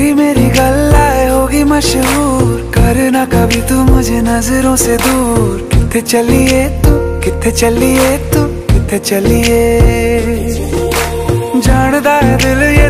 मेरी गल्लाए होगी मशहूर। करना कभी तू मुझे नज़रों से दूर। कितने चलिए तू कितने चलिए तू कितने चलिए? जानदा है दिल ये